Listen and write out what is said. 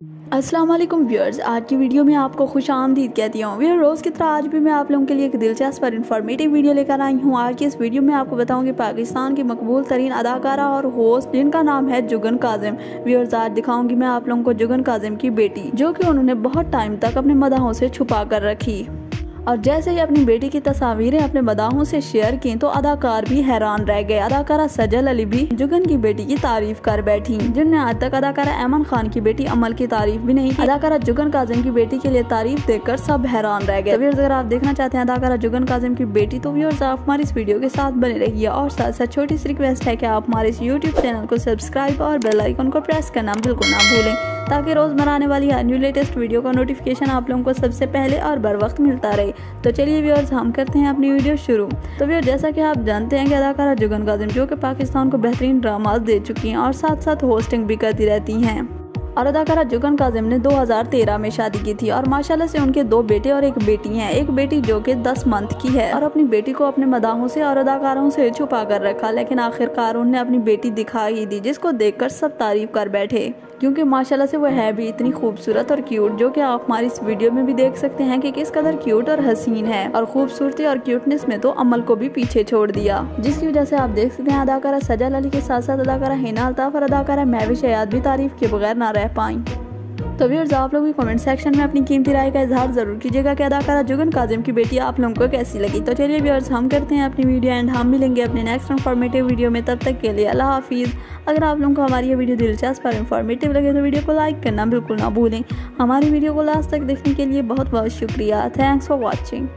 वालेकुम व्यूअर्स, आज की वीडियो में आपको खुश आमदीद कहती हूँ। व्यूअर रोज़ की तरह आज भी मैं आप लोगों के लिए एक दिलचस्प और इन्फॉर्मेटिव वीडियो लेकर आई हूँ। आज की इस वीडियो में आपको बताऊँगी पाकिस्तान की मकबूल तरीन अदाकारा और होस्ट, जिनका नाम है जुगन काजिम। व्यूअर्स, आज दिखाऊँगी मैं आप लोगों को जुगन काजिम की बेटी, जो कि उन्होंने बहुत टाइम तक अपने मदाहों से छुपा कर रखी। और जैसे ही अपनी बेटी की तस्वीरें अपने मदाहों से शेयर की तो अदाकार भी हैरान रह गए। अदाकारा सजल अली भी जुगन की बेटी की तारीफ़ कर बैठी। जिनने आज तक अदाकारा ऐमन खान की बेटी अमल की तारीफ़ भी नहीं की। अदाकारा जुगन काजिम की बेटी के लिए तारीफ़ देखकर सब हैरान रह गए। अगर आप देखना चाहते हैं अदाकारा जुगन काजिम की बेटी तो व्यूअर्स आप हमारी इस वीडियो के साथ बने रहिए। और साथ साथ छोटी सी रिक्वेस्ट है की आप हमारे इस यूट्यूब चैनल को सब्सक्राइब और बेलाइकन को प्रेस करना बिल्कुल ना भूलें। ताकि रोज़ बनाने वाली हर न्यू लेटेस्ट वीडियो का नोटिफिकेशन आप लोगों को सबसे पहले और बर वक्त मिलता रहे। तो चलिए व्यूअर्स हम करते हैं अपनी वीडियो शुरू। तो व्यूअर जैसा कि आप जानते हैं कि अदाकारा जुगन काजिम जो कि पाकिस्तान को बेहतरीन ड्रामाज दे चुकी हैं और साथ साथ होस्टिंग भी करती रहती हैं। और अदाकारा जुगन काजिम ने 2013 में शादी की थी और माशाल्लाह से उनके दो बेटे और एक बेटी हैं। एक बेटी जो कि 10 मंथ की है और अपनी बेटी को अपने मदाहों से और अदाकारों से छुपा कर रखा, लेकिन आखिरकार उन्हें अपनी बेटी दिखा ही दी, जिसको देखकर सब तारीफ़ कर बैठे। क्योंकि माशाल्लाह से वो है भी इतनी खूबसूरत और क्यूट जो कि आप हमारी इस वीडियो में भी देख सकते हैं कि किस कदर क्यूट और हसीन है और खूबसूरती और क्यूटनेस में तो अमल को भी पीछे छोड़ दिया। जिसकी वजह से आप देख सकते हैं, अदाकारा सजा अली के साथ साथ अदाकारा हिना अल्ताफ और अदाकारा महविश हयात भी तारीफ़ के बगैर ना रह पाई। तो व्यूअर्स आप लोग भी कमेंट सेक्शन में अपनी कीमती राय का इजहार ज़रूर कीजिएगा कि अदाकारा जुगन काजिम की बेटी आप लोगों को कैसी लगी। तो चलिए व्यवर्स हम करते हैं अपनी वीडियो एंड हम मिलेंगे अपने नेक्स्ट इन्फॉर्मेटिव वीडियो में। तब तक के लिए अल्लाह हाफिज़। अगर आप लोगों को हमारी ये वीडियो दिलचस्प और इन्फॉर्मेटिव लगे तो वीडियो को लाइक करना बिल्कुल ना भूलें। हमारी वीडियो को लास्ट तक देखने के लिए बहुत बहुत शुक्रिया। Thanks for watching